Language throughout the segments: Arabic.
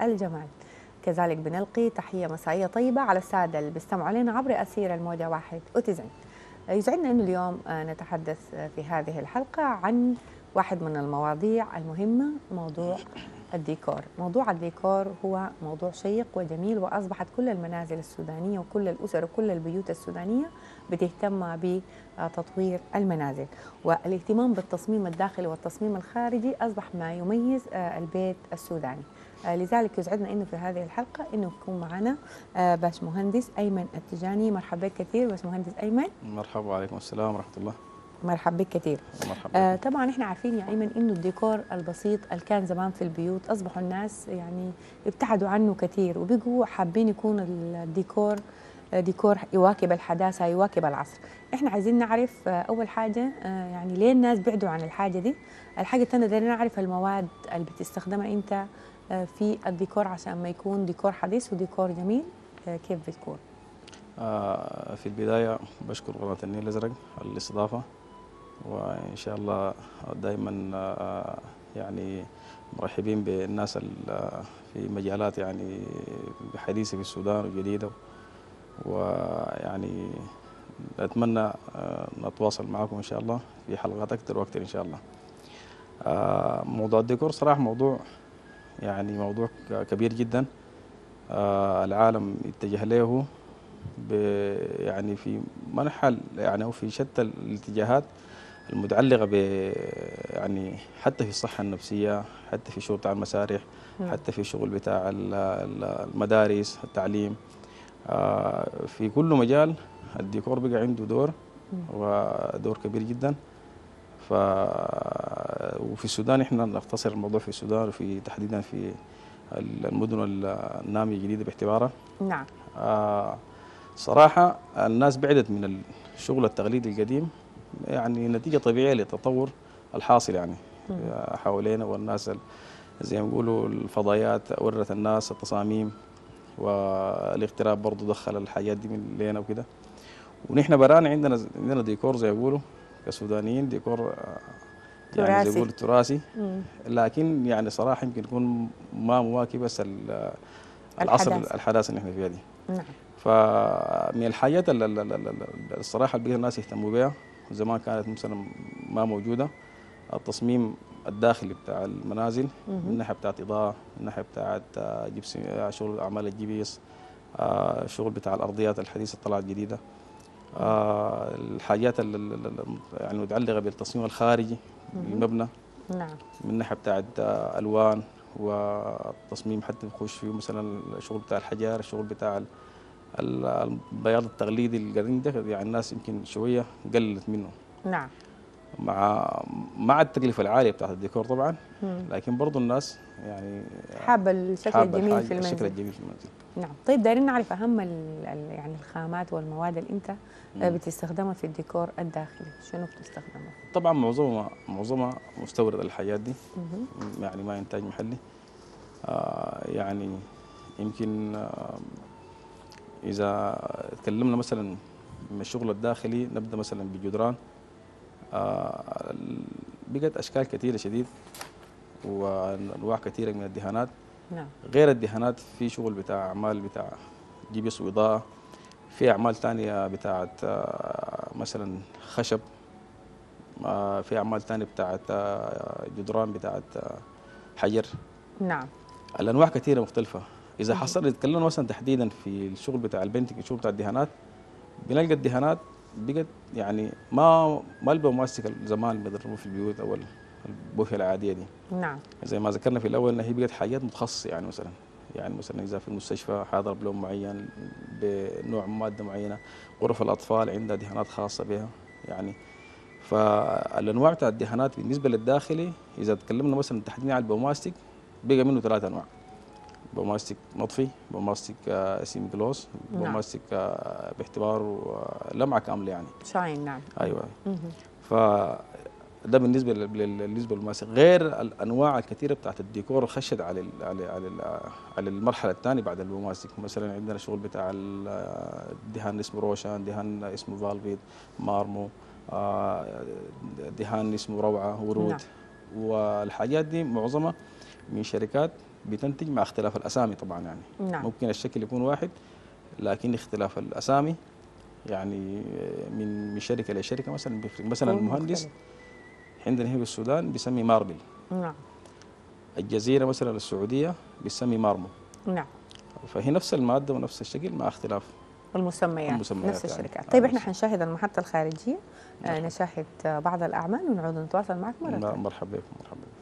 الجمال. كذلك بنلقي تحية مسائية طيبة على السادة اللي بيستمعوا علينا عبر أسير الموجة واحد وتسعين يسعدنا أنه اليوم نتحدث في هذه الحلقة عن واحد من المواضيع المهمة موضوع الديكور. موضوع الديكور هو موضوع شيق وجميل وأصبحت كل المنازل السودانية وكل الأسر وكل البيوت السودانية بتهتم بتطوير المنازل. والاهتمام بالتصميم الداخلي والتصميم الخارجي أصبح ما يميز البيت السوداني. لذلك يسعدنا إنه في هذه الحلقة إنه يكون معنا باش مهندس أيمن التجاني. مرحبا بك كثير باش مهندس أيمن. مرحبا وعليكم السلام ورحمة الله. مرحبا بك كثير. مرحبا آه طبعا إحنا عارفين يا أيمن إنه الديكور البسيط اللي كان زمان في البيوت أصبحوا الناس يعني ابتعدوا عنه كثير وبقوا حابين يكون الديكور ديكور يواكب الحداثة يواكب العصر. إحنا عايزين نعرف أول حاجة يعني ليه الناس بعدوا عن الحاجة دي؟ الحاجة الثانية نعرف المواد اللي بتستخدمها انت في الديكور عشان ما يكون ديكور حديث وديكور جميل كيف بتكون آه في البداية بشكر قناة النيل الأزرق على الاستضافة وإن شاء الله دائما آه يعني مرحبين بالناس في مجالات يعني حديثة في السودان وجديدة ويعني أتمنى نتواصل معكم إن شاء الله في حلقات أكثر وأكثر إن شاء الله. موضوع الديكور صراحة موضوع يعني موضوع كبير جدا العالم اتجه له يعني في منحى يعني أو في شتى الاتجاهات المتعلقة ب يعني حتى في الصحة النفسية حتى في شغل بتاع المسارح حتى في شغل بتاع المدارس التعليم في كل مجال الديكور بقى عنده دور ودور كبير جدا. ف وفي السودان إحنا نختصر الموضوع في السودان وفي تحديدا في المدن النامية الجديدة باعتبارها نعم. آه صراحة الناس بعدت من الشغل التقليدي القديم يعني نتيجة طبيعية للتطور الحاصل يعني. مم. حوالينا والناس زي ما بيقولوا الفضائيات ورت الناس التصاميم والاغتراب برضه دخل الحاجات دي من لينا وكده. ونحن برانا عندنا عندنا ديكور زي ما بيقولوا كسودانيين ديكور يعني تراثي. زي تراثي. لكن يعني صراحة يمكن يكون ما مواكب بس ال- العصر الحداثة. الحداثه اللي إحنا فيها دي نعم فمن الحاجات الصراحة اللي الناس يهتموا بها زمان كانت مثلا ما موجودة التصميم الداخلي بتاع المنازل. من الناحيه بتاعت إضاءة من الناحيه بتاعت آه، جبس آه، شغل أعمال الجبيس آه، شغل بتاع الأرضيات الحديثة طلعت جديدة آه، الحاجات ال- ال- ال- يعني متعلقة بالتصميم الخارجي. للمبنى نعم. من الناحيه بتاعت آه، ألوان والتصميم حتى بخش فيه مثلا الشغل بتاع الحجار الشغل بتاع ال- ال- البياض التقليدي اللي قاعدين ده يعني الناس يمكن شوية قللت منه. نعم. مع مع التكلفة العالية بتاعت الديكور طبعا مم. لكن برضه الناس يعني حابة الشكل الجميل في الشكل المنزل الجميل في المنزل نعم طيب دايرين نعرف ال يعني الخامات والمواد اللي أنت مم. بتستخدمها في الديكور الداخلي شنو بتستخدمها؟ طبعا معظمها معظمها مستورد الحاجات دي مهم. يعني ما انتاج محلي آه يعني يمكن آه إذا تكلمنا مثلا من الشغل الداخلي نبدأ مثلا بجدران آه بقت أشكال كثيره شديد وأنواع كثيره من الدهانات. نعم. غير الدهانات في شغل بتاع أعمال بتاع جبس واضاءه في أعمال ثانية بتاعت آه، مثلا خشب آه، في أعمال ثانية بتاعت آه، جدران بتاعت آه، حجر. نعم. الأنواع كثيره مختلفة. إذا. حصل نتكلم مثلا تحديدا في الشغل بتاع البنتنج الشغل بتاع الدهانات بنلقى الدهانات بقت يعني ما ما البوماستيك زمان اللي بيضربوه في البيوت أو البويه العادية دي. نعم. زي ما ذكرنا في الأول انها هي بقت حاجات متخصصة يعني مثلا. يعني مثلا إذا في المستشفى حاضر بلون معين بنوع مادة معينة غرف الأطفال عندها دهانات خاصة بها يعني. فالأنواع بتاع الدهانات بالنسبة للداخلي إذا تكلمنا مثلا تحديدا على البوماستيك بقى منه ثلاث أنواع. بوماستيك مطفي بوماستيك آه، semi gloss نعم. بوماستيك آه، باعتبار آه، لمعة كاملة يعني shine نعم أيوه. ف ده بالنسبة بالنسبة للبوماستيك غير الأنواع الكثيرة بتاعت الديكور الخشد على ال على على ال- على المرحلة الثانية بعد البوماستيك مثلا عندنا شغل بتاع ال- الدهان اسمه روشان دهان اسمه فالفيد مارمو دهان اسمه روعة ورود نعم. والحاجات دي معظمها من شركات بتنتج مع اختلاف الأسامي طبعا يعني. نعم. ممكن الشكل يكون واحد لكن اختلاف الأسامي يعني من من شركة لشركه مثلا بيفرق مثلا المهندس. عندنا هنا بالسودان بيسمي ماربل. نعم. الجزيرة مثلا السعودية بيسمي مارمو. نعم. فهي نفس المادة ونفس الشكل مع اختلاف المسميات, المسميات نفس يعني. الشركات. آه، طيب إحنا. حنشاهد المحطة الخارجية. آه، مرحبا. نشاهد بعض الأعمال ونعود نتواصل معك ثانية مرحبا بكم مرحبا بكم.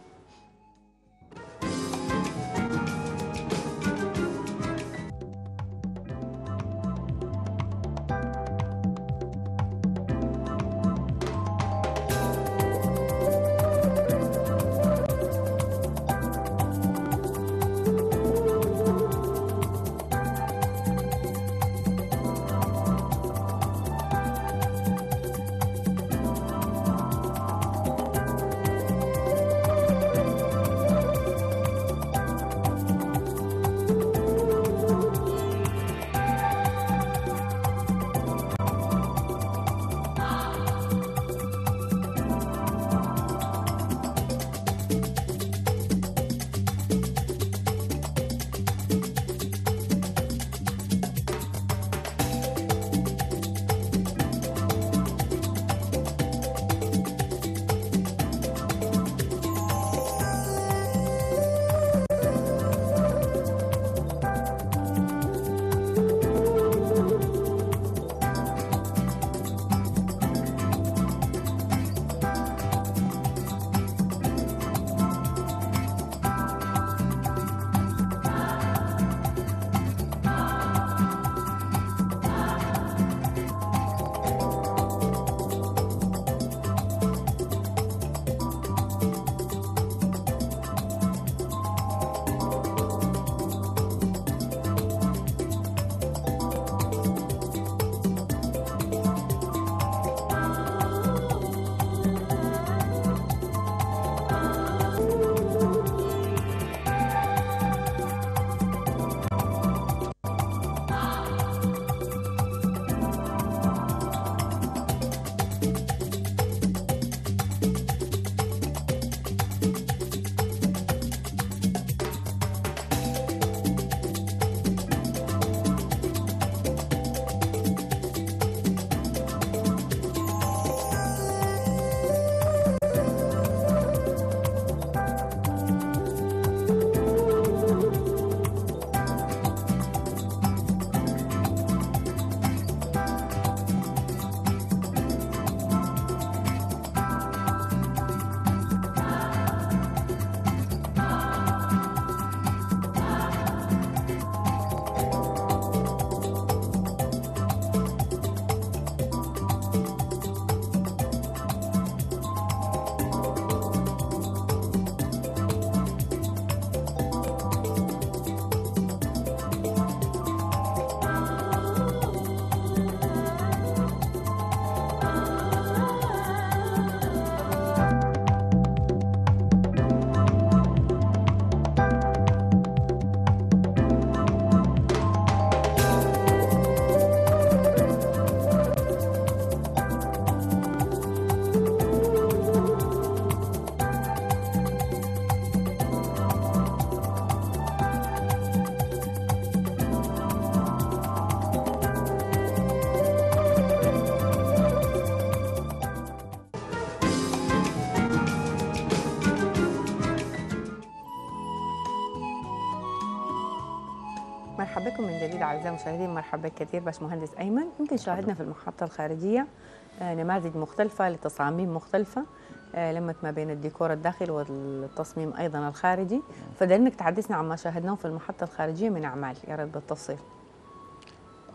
مرحبا بكم من جديد أعزائي المشاهدين مرحبا كثير باشمهندس أيمن. يمكن شاهدنا في المحطة الخارجية آه، نماذج مختلفة لتصاميم مختلفة آه، لمت ما بين الديكور الداخلي والتصميم أيضا الخارجي. فدل انك تحدثنا عما شاهدناه في المحطة الخارجية من أعمال. يا ريت بالتفصيل.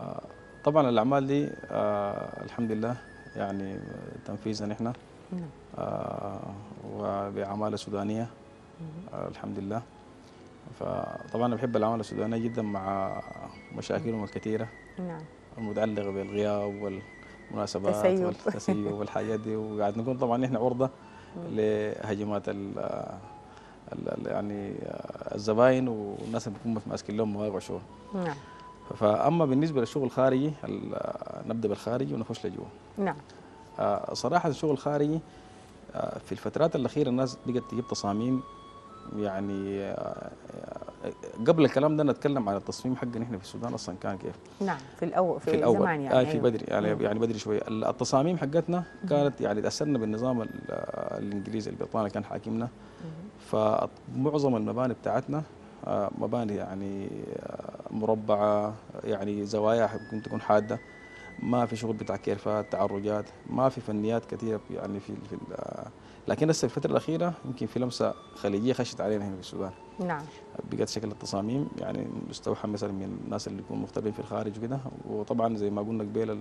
آه، طبعا الأعمال دي الحمد لله يعني تنفيذها نحن نعم. وبعماله سودانية. الحمد لله. فطبعا أنا بحب العماله السودانية جدا مع مشاكلهم الكثيرة. نعم. المتعلقه بالغياب والمناسبات تسيب. والتسيب والحاجات دي. وقاعد نكون طبعا نحن عرضة لهجمات ال يعني الزباين والناس اللي بيكونوا ماسكين لهم مواقع شغل نعم. فأما بالنسبة للشغل الخارجي ال- نبدأ بالخارجي ونخش لجوا نعم. آه، صراحة الشغل الخارجي آه، في الفترات الأخيرة الناس بقت تجيب تصاميم يعني آه، قبل الكلام ده نتكلم عن التصميم حقنا إحنا في السودان أصلا كان كيف؟ نعم في الأول في, في الأول. زمان يعني آه في أيوة. بدري يعني. يعني بدري شوية. ال- التصاميم حقتنا كانت يعني تاثرنا بالنظام ال- الإنجليزي البريطاني كان حاكمنا. فمعظم المباني بتاعتنا آه، مباني يعني آه، مربعة يعني زوايا ممكن تكون حادة. ما في شغل بتاع كيرفات تعرجات ما في فنيات كثيره يعني في في لكن هسه الفترة الأخيرة يمكن في لمسة خليجية خشت علينا هنا في السودان. نعم. بقت شكل التصاميم يعني مستوحى مثلا من الناس اللي يكونوا مغتربين في الخارج وكده. وطبعا زي ما قلنا قبل ال-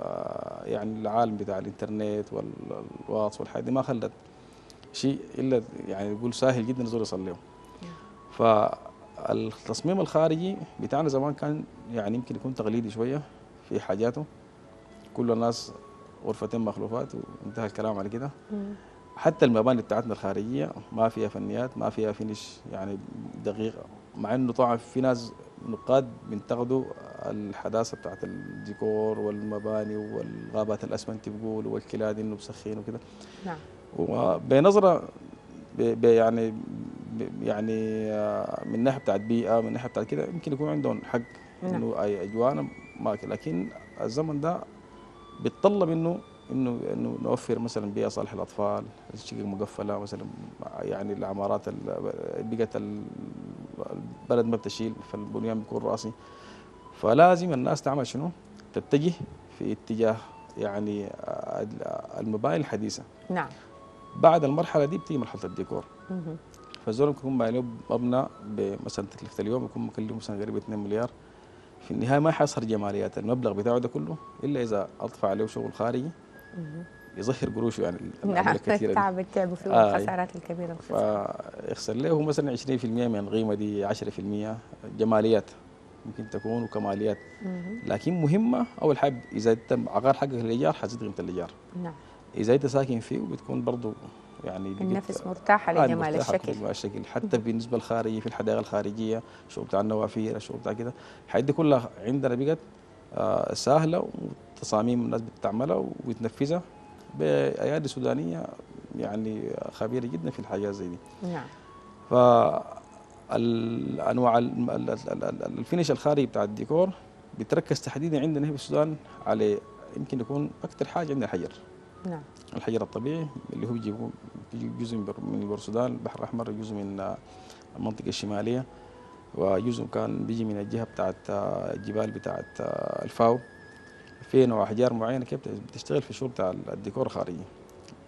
آه، يعني العالم بتاع الإنترنت والواتس والحاجات دي ما خلت شيء إلا يعني يقول سهل جدا الزول يصل له فالتصميم الخارجي بتاعنا زمان كان يعني يمكن يكون تقليدي شوية في حاجاته. كل الناس غرفتين مخلوفات وانتهى الكلام على كده. حتى المباني بتاعتنا الخارجية ما فيها فنيات ما فيها فينش يعني دقيق مع إنه طبعا في ناس نقاد بينتقدوا الحداثة بتاعت الديكور والمباني والغابات الأسمنت بيقول والكلاد إنه مسخين وكده. نعم. وبنظرة يعني يعني آه، من ناحية بتاعت بيئة من ناحية بتاعت كده يمكن يكون عندهم حق نعم. انه اي اجوانا ما لكن الزمن ده بيتطلب إنه انه إنه نوفر مثلا بيئة صالحة للأطفال الشقق مقفلة مثلا يعني العمارات ال- بقت ال- البلد ما بتشيل فالبنيان بيكون راسي فلازم الناس تعمل شنو؟ تتجه في اتجاه يعني المباني الحديثة نعم بعد المرحلة دي بتيجي مرحلة الديكور. فالزول ممكن يكون له مبنى مثلا تكلفة اليوم يكون مكلف مثلا قريب 2 مليار في النهاية ما حيصهر جماليات المبلغ بتاعه ده كله إلا إذا اضفى عليه شغل خارجي. يظهر قروشه يعني نعم التعب التعب فيه آه. والخسارات الكبيرة. فيخسر له مثلا 20% من القيمه دي 10% جماليات ممكن تكون وكماليات. لكن مهمة أول حاجة إذا أنت عقار حقك الإيجار حتزيد قيمة الإيجار نعم إذا أنت ساكن فيه بتكون برضه يعني النفس مرتاحة آه، لجمال الشكل الشكل حتى بالنسبة للخارجي في الحدائق الخارجية الشغل بتاع النوافير الشغل بتاع كده الحاجات دي كلها عندنا بقت آه، سهلة وتصاميم الناس بتعملها وبتنفذها بأيادي سودانية يعني خبيرة جدا في الحاجات زي دي. نعم. ف الانواع ال- ال- ال- ال- ال finish الخارجي بتاع الديكور بتركز تحديدا عندنا هنا في السودان على يمكن يكون أكثر حاجة عندنا الحجر. نعم. الحجر الطبيعي اللي هو بيجيبوا بيجي جزء من البورسودان البحر الأحمر جزء من المنطقة الشمالية وجزء كان بيجي من الجهة بتاعت آه، الجبال بتاعت آه، الفاو. في نوع احجار معينة كيف بتشتغل في الشغل بتاع الديكور الخارجي؟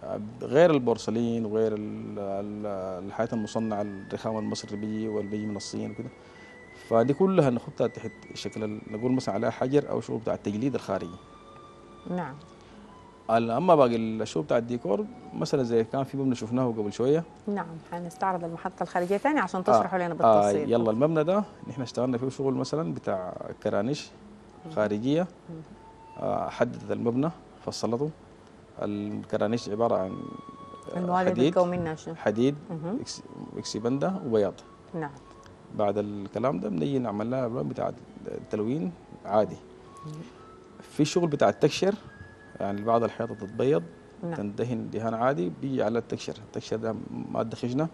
آه، غير البورسلين وغير ال- ال- الحياة المصنعة الرخام المصري بيجي من الصين وكده. فدي كلها نحطها تحت شكل نقول مثلا عليها حجر أو شغل بتاع التجليد الخارجي. نعم. أما باقي الشغل بتاع الديكور مثلا زي كان في مبنى شفناه قبل شوية. نعم حنستعرض المحطة الخارجية ثاني عشان تشرحوا لنا آه بالتفصيل. يلا المبنى ده نحن اشتغلنا فيه شغل مثلا بتاع كرانيش خارجية. حددت المبنى فصلته. الكرانيش عبارة عن آه، المواد اللي حديد بتكون منها شنو؟ حديد اكسبندا وبياض. نعم. بعد الكلام ده بنيجي نعمل لها الوان بتاع التلوين عادي. في شغل بتاع التكشر يعني بعض الحيطة تتبيض نعم. تندهن دهان عادي بيجي على التكشر. التكشر ده مادة خشنة.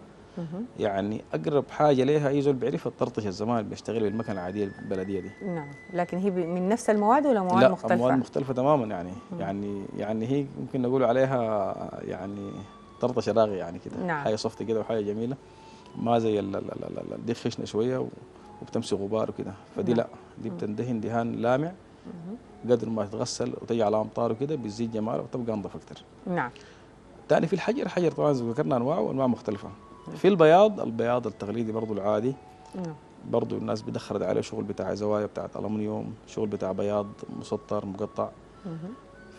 يعني أقرب حاجة ليها أي زول بيعرف الطرطشة الزمان بيشتغل بالمكنه العادية البلدية دي. نعم. لكن هي من نفس المواد ولا مواد لا مختلفة؟ مواد مختلفة تماما يعني. مم. يعني يعني هي ممكن نقول عليها يعني طرطشة راغية يعني كده. نعم. حاجة صفت كده وحاجة جميلة. ما زي دي خشنه شوية و- وبتمسي غبار وكده. فدي نعم. لا دي بتندهن دهان لامع. قدر ما تتغسل وتجي على أمطار وكده بتزيد جمالها وتبقى أنظف أكثر نعم. تاني في الحجر حجر طبعا ذكرنا انواع وأنواع مختلفة. في البياض البياض التقليدي برضو العادي. نعم. برضو الناس بدخلت عليه شغل بتاع زوايا بتاعت الومنيوم شغل بتاع بياض مسطر مقطع.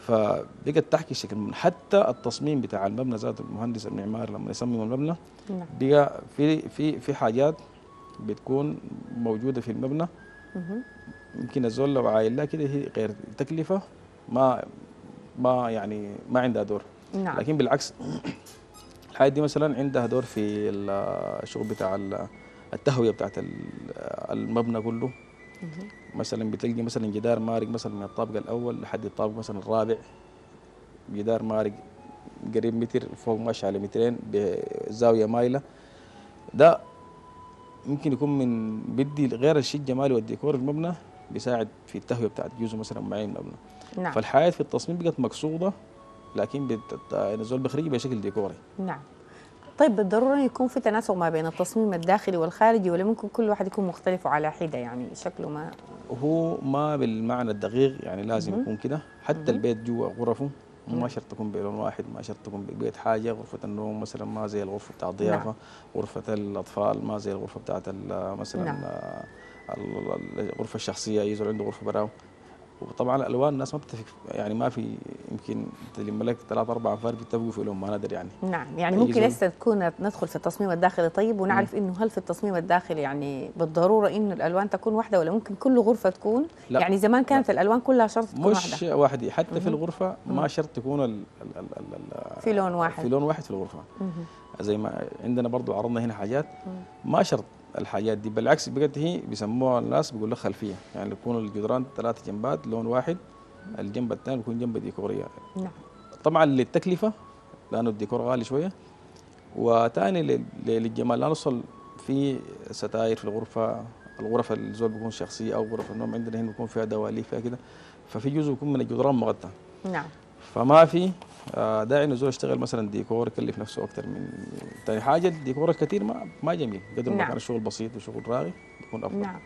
فبقت تحكي شكل من حتى التصميم بتاع المبنى ذاته المهندس المعماري لما يصمم المبنى نعم. بقى في في في حاجات بتكون موجودة في المبنى. يمكن الزول لو عايل لها كده هي غير تكلفة ما ما يعني ما عندها دور. نعم. لكن بالعكس الحاجات دي مثلا عندها دور في ال- الشغل بتاع ال- التهوية بتاعت ال- المبنى كله. مثلا بتلقي مثلا جدار مارق مثلا من الطابق الأول لحد الطابق مثلا الرابع. جدار مارق قريب متر فوق ماشي على مترين بزاوية مايلة. ده ممكن يكون من بدي غير الشيء الجمالي والديكور المبنى بيساعد في التهوية بتاعت جزء مثلا معين من المبنى. نعم. فالحياة في التصميم بقت مقصودة. لكن بت- الزول بخرج بشكل ديكوري نعم طيب بالضرورة يكون في تناسق ما بين التصميم الداخلي والخارجي ولا ممكن كل واحد يكون مختلف على حدة يعني شكله ما هو ما بالمعنى الدقيق يعني لازم. يكون كده حتى مهم. البيت جوا غرفه. ما شرط تكون بلون واحد ما شرط تكون ببيت حاجة غرفة النوم مثلا ما زي الغرفة بتاع الضيافه نعم. غرفة الأطفال ما زي الغرفة بتاعت مثلا نعم. ال- ال- الغرفة الشخصية يزول عنده غرفة براو وطبعا الألوان الناس ما بتتفق يعني ما في يمكن تلم لك ثلاث أربع أنفار بيتفقوا في لون ما نادر يعني نعم يعني أي ممكن. لسه تكون ندخل في التصميم الداخلي طيب ونعرف إنه هل في التصميم الداخلي يعني بالضرورة انه الألوان تكون واحدة ولا ممكن كل غرفة تكون لا. يعني زمان كانت الألوان كلها شرط تكون مش واحدة واحدة حتى في. الغرفة. ما شرط تكون ال ال ال ال ال في لون واحد في لون واحد في الغرفة. زي ما عندنا برضو عرضنا هنا حاجات. ما شرط الحاجات دي. بالعكس بقت هي بيسموها الناس بيقول لك خلفية. يعني يكون الجدران ثلاث جنبات لون واحد. الجنب الثاني بيكون جنب ديكورية. نعم. طبعا للتكلفة لأنه الديكور غالي شوية. وثاني لل- للجمال لا نوصل في ستاير في الغرفة. الغرف الزول بيكون شخصية أو غرف النوم عندنا هنا بيكون فيها دواليب فيها كده. ففي جزء بيكون من الجدران مغطى. نعم. فما في داعي إنه الزول يشتغل مثلا ديكور يكلف نفسه أكثر من ثاني حاجة. الديكور الكثير ما ما جميل. قدر ما نعم. كان الشغل بسيط وشغل راغي بيكون أفضل. نعم.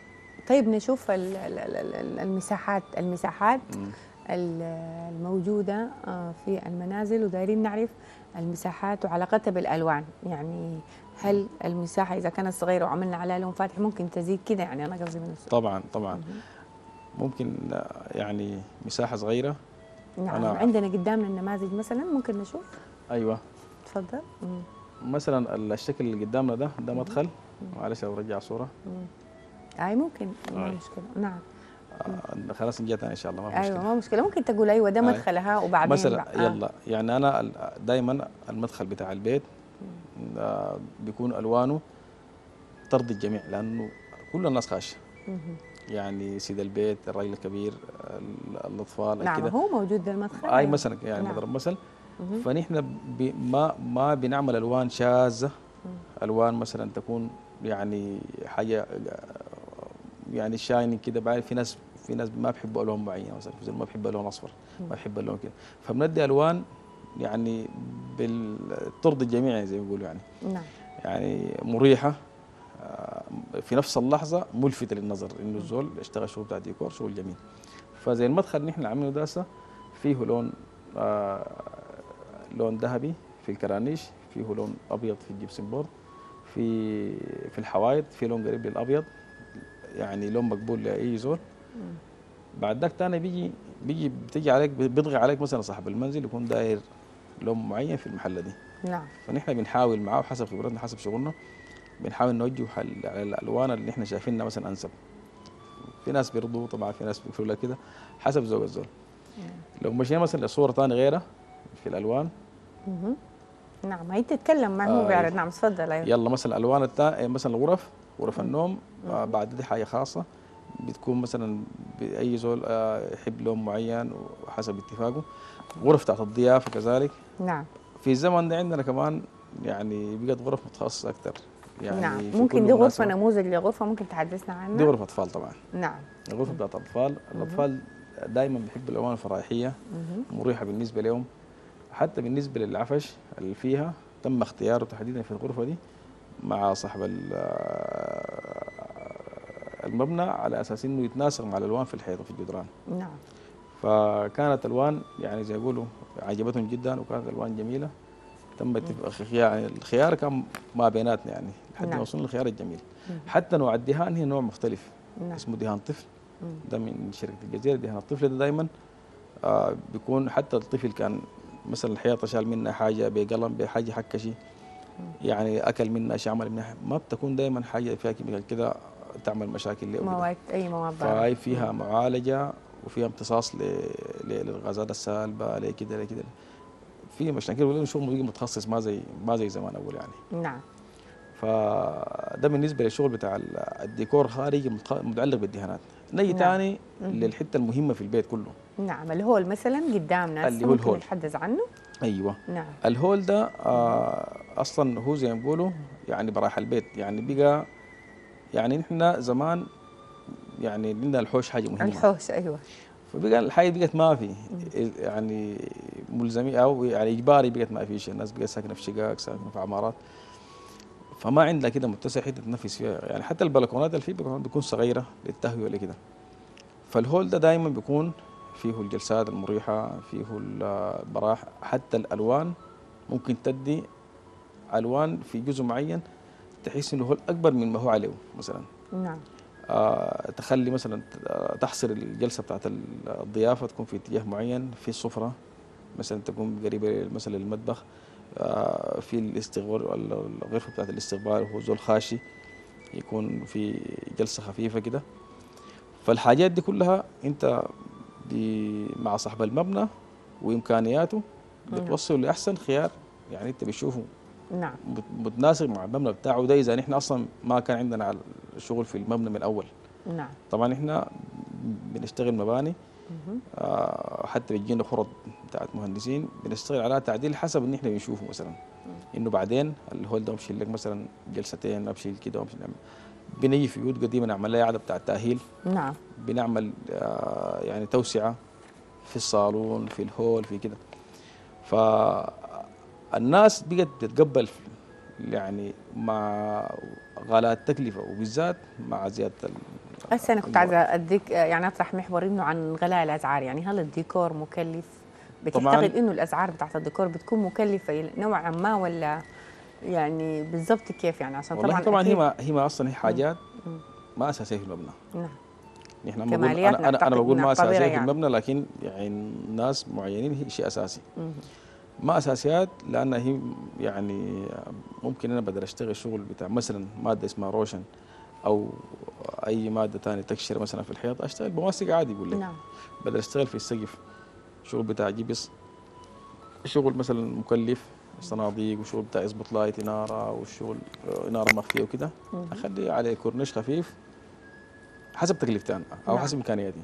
طيب نشوف ال- ال- ال- ال- المساحات المساحات مم. ال- الموجودة آه، في المنازل ودايرين نعرف المساحات وعلاقتها بالألوان. يعني هل المساحة إذا كانت صغيرة وعملنا عليها لون فاتح ممكن تزيد كده؟ يعني أنا قصدي من السؤال طبعا طبعا. ممكن آه، يعني مساحة صغيرة نعم أنا- عندنا قدامنا النماذج مثلا ممكن نشوف أيوه تفضل. مثلا الشكل اللي قدامنا ده ده. مدخل. معلش لو رجع صورة مم. أي ممكن ما أي. مشكلة نعم آه، خلاص تاني إن شاء الله ما في أيوة مشكلة ما مشكلة ممكن تقول أيوة ده. مدخلها وبعدين مثلا بع- آه. يلا يعني أنا دائما المدخل بتاع البيت آه، بيكون ألوانه ترضي الجميع لأنه كل الناس خاشة. يعني سيد البيت الراجل الكبير ال- الأطفال نعم كده هو موجود ده المدخل أي. مثلا يعني نعم. مضرب مثل. فنحن ما ما بنعمل ألوان شاذة. ألوان مثلا تكون يعني حاجة يعني شايني كده بعرف في ناس في ناس ما بيحبوا ألوان معينة مثلا في ما بيحب اللون أصفر. ما بيحب اللون كده فبندي ألوان يعني بال- ترضي الجميع زي ما بيقولوا يعني نعم يعني مريحة في نفس اللحظة ملفته للنظر إنه الزول اشتغل شغل بتاع ديكور شغل جميل. فزي المدخل اللي إحنا عاملينه داسه فيه لون آه لون ذهبي في الكرانيش فيه لون أبيض في الجبسن بورد في في الحوايط في لون قريب للأبيض يعني لون مقبول لأي زول. بعد ذاك تاني بيجي بيجي بتيجي عليك بيضغي عليك مثلا صاحب المنزل يكون داير لون معين في المحلة دي. نعم. فنحن بنحاول معاه حسب خبرتنا حسب شغلنا. بنحاول نوجه على الألوان اللي إحنا شايفينها مثلا أنسب. في ناس بيرضوا طبعا في ناس بيقفلوا لك كده حسب ذوق الزول. لو مشينا مثلا لصورة ثانية غيرها في الألوان. نعم هي تتكلم معه هو آه، بيعرض. نعم تفضل أيوة. يلا مثلا الالوان التا... مثلا الغرف غرف. النوم آه. بعد دي حاجة خاصة. بتكون مثلا بأي زول آه يحب لون معين وحسب اتفاقه. غرف تحت الضيافة كذلك. نعم. في الزمن ده عندنا كمان يعني بقت غرف متخصصة أكثر يعني نعم. في ممكن دي مناسبة. نموذج لغرفة ممكن تحدثنا عنها؟ دي غرفة أطفال طبعا. نعم. الغرفه بتاعت الاطفال الأطفال دائما بيحبوا الألوان الفرايحيه. مريحة بالنسبة لهم. حتى بالنسبة للعفش اللي فيها تم اختياره تحديدا في الغرفة دي مع صاحب ال- المبنى على أساس إنه يتناسق مع الألوان في الحيط وفي الجدران. نعم. فكانت ألوان يعني زي يقولوا عجبتهم جدا وكانت ألوان جميلة. تم اتفاق يعني الخيار كان ما بيناتنا يعني. لحد نعم. ما وصلنا للخيار الجميل مم. حتى نوع الدهان هي نوع مختلف نعم اسمه دهان طفل مم. ده من شركة الجزيرة دهان الطفل ده دائما آه بيكون حتى الطفل كان مثلا الحيطه شال منها حاجة بقلم بحاجة حكشي يعني أكل منها شيء عمل منها ما بتكون دائما حاجة فيها كيميكال كده تعمل مشاكل له. مواد أي مواد. فهي فيها معالجة وفيها امتصاص للغازات السالبة لكده لكده في مشاكل شغل متخصص ما زي ما زي زمان أول يعني نعم فده بالنسبة للشغل بتاع ال- الديكور خارجي متعلق بالدهانات. نجي نعم. تاني. للحتة المهمة في البيت كله. نعم الهول مثلا قدامنا اللي هو الهول. نتحدث عنه. أيوه. نعم. الهول ده آه أصلا هو زي ما بيقولوا يعني براح البيت. يعني بقى يعني نحن زمان يعني عندنا الحوش حاجة مهمة. الحوش أيوه. فبقى الحياة بقت ما في. يعني ملزمي أو يعني إجباري بقت ما في شيء. الناس بقت ساكنة في شقق ساكنة في عمارات. فما عندها كده متسع حتة تنفس فيها. يعني حتى البلكونات اللي فيه بتكون صغيرة للتهوية ولا كده. فالهول ده دائما بيكون فيه الجلسات المريحة فيه البراح حتى الألوان ممكن تدي ألوان في جزء معين تحس إنه هو أكبر من ما هو عليه مثلا. نعم. آه تخلي مثلا تحصر الجلسة بتاعت الضيافة تكون في اتجاه معين في السفره مثلا تكون قريبة مثلا للمطبخ. آه في الاستقبال الغرفة بتاعت الاستقبال هو زول خاشي يكون في جلسة خفيفة كده. فالحاجات دي كلها انت دي مع صاحب المبنى وإمكانياته بتوصل لأحسن خيار. يعني انت بتشوفه نعم. متناسق مع المبنى بتاعه. ده إذا نحن أصلا ما كان عندنا الشغل في المبنى من الأول. نعم. طبعا إحنا بنشتغل مباني آه حتى بتجينا خرط بتاعت مهندسين بنشتغل عليها تعديل حسب ان إحنا بنشوفه مثلا. إنه بعدين الهول ده بشيل لك مثلا جلستين بشيل كده وبشيل بنيجي في بيوت قديمة نعمل لها إعادة بتاع التاهيل نعم. بنعمل آه يعني توسعة في الصالون في الهول في كده. فالناس بقت بتتقبل يعني مع غلاء التكلفة وبالذات مع زيادة هسه أنا كنت عايزة أديك يعني أطرح محور إنه عن غلاء الاسعار يعني هل الديكور مكلف؟ بتعتقد إنه الأسعار بتاعت الديكور بتكون مكلفة نوعا ما ولا يعني بالضبط كيف يعني؟ عشان طبعا طبعا هي ما هي ما أصلا هي حاجات ما أساسية في المبنى. نعم. نحن ما بقول أنا أنا, أنا بقول ما أساسية في يعني. المبنى لكن يعني ناس معينين هي شيء أساسي. مم. ما أساسيات لأن هي يعني ممكن أنا بدل أشتغل شغل بتاع مثلا مادة اسمها روشن أو أي مادة ثانية تكشر مثلا في الحيط أشتغل بوماستيك عادي يقول لك. نعم. بدل أشتغل في السقف. شغل بتاع جبس شغل مثلا مكلف صناديق وشغل بتاع يظبط light إنارة والشغل آه، إنارة مخفية وكده. أخلي عليه كورنيش خفيف حسب تكلفتي أنا أو نعم. حسب إمكانياتي.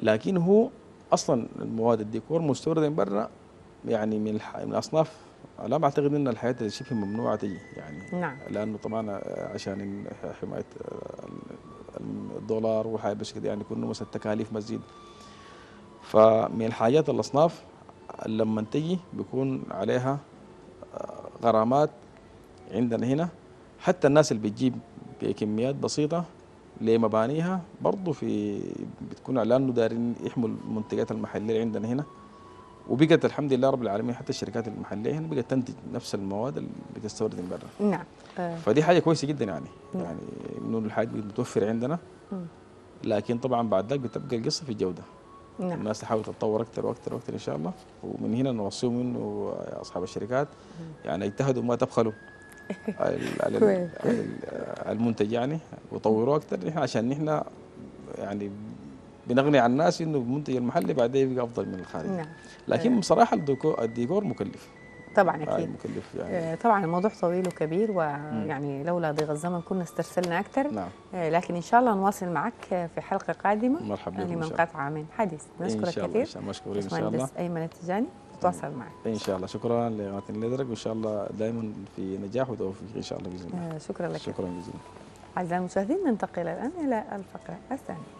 لكن هو أصلا المواد الديكور مستوردة من برا يعني من الح... من اصناف لا بعتقد إن الحياة شبه ممنوعة تجي يعني. نعم. لأنه طبعا عشان حماية الدولار والحاجات بس كده يعني كله مثلا التكاليف مزيد فمن الحاجات الأصناف لما تجي بيكون عليها غرامات عندنا هنا. حتى الناس اللي بتجيب بكميات بسيطة لمبانيها برضه في بتكون لأنه دايرين يحموا المنتجات المحلية اللي عندنا هنا. وبقت الحمد لله رب العالمين حتى الشركات المحلية هنا بقت تنتج نفس المواد اللي بتستورد من برا. نعم. آه. فدي حاجة كويسة جدا يعني. نعم. يعني إنه الحاجة بقت متوفره عندنا. لكن طبعا بعد ذاك بتبقى القصة في الجودة. نعم. الناس تحاول تتطور أكثر وأكثر وأكثر إن شاء الله. ومن هنا نوصيهم انه أصحاب الشركات. يعني اجتهدوا ما تبخلوا. على المنتج يعني. وطوروا أكثر نحن عشان نحن يعني بنغني عن الناس إنه المنتج المحلي بعدين يبقى أفضل من الخارج نعم. لكن بصراحة الديكور, الديكور مكلف. طبعا آه، أكيد. مكلف يعني. آه، طبعا الموضوع طويل وكبير ويعني لولا ضيق الزمن كنا استرسلنا أكثر. نعم. آه، لكن إن شاء الله نواصل معك في حلقة قادمة مرحبا بكم لمن شاء قطع من حديث. نشكرك شاء الله إن كثير شاء الله. مشكورين إن شاء الله. أيمن التجاني نتواصل معك إن شاء الله. شكرا لقناه الندرك وإن شاء الله دائما في نجاح وتوفيق إن شاء الله بإذن الله. شكرا لك. شكرا جزيلا. أعزائي المشاهدين ننتقل الآن إلى الفقرة الثانية.